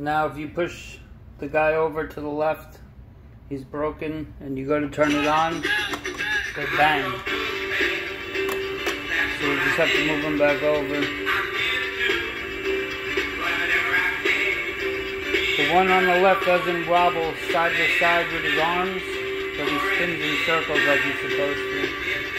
Now if you push the guy over to the left, he's broken, and you go to turn it on, they bang. So we just have to move him back over. The one on the left doesn't wobble side to side with his arms, but he spins in circles like he's supposed to.